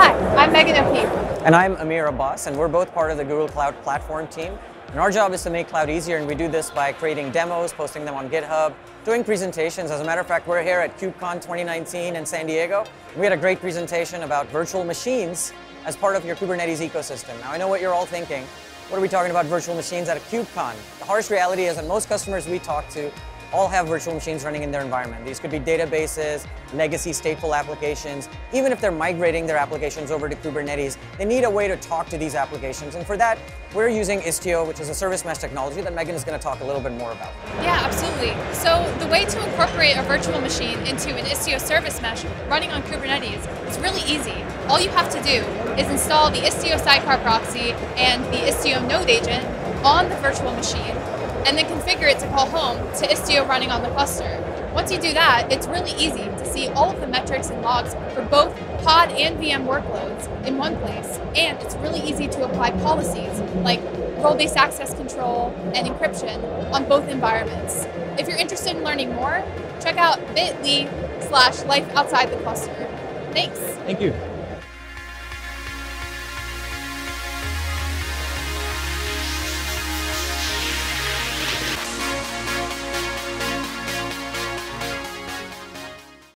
Hi, I'm Megan O'Keefe. And I'm Ameer Abbas, and we're both part of the Google Cloud Platform team. And our job is to make cloud easier, and we do this by creating demos, posting them on GitHub, doing presentations. As a matter of fact, we're here at KubeCon 2019 in San Diego. We had a great presentation about virtual machines as part of your Kubernetes ecosystem. Now, I know what you're all thinking. What are we talking about virtual machines at a KubeCon? The harsh reality is that most customers we talk to all have virtual machines running in their environment. These could be databases, legacy stateful applications. Even if they're migrating their applications over to Kubernetes, they need a way to talk to these applications. And for that, we're using Istio, which is a service mesh technology that Megan is going to talk a little bit more about. Yeah, absolutely. So the way to incorporate a virtual machine into an Istio service mesh running on Kubernetes is really easy. All you have to do is install the Istio sidecar proxy and the Istio node agent on the virtual machine and then configure it to call home to Istio running on the cluster. Once you do that, it's really easy to see all of the metrics and logs for both pod and VM workloads in one place, and it's really easy to apply policies like role-based access control and encryption on both environments. If you're interested in learning more, check out bit.ly slash life outside the cluster. Thanks. Thank you.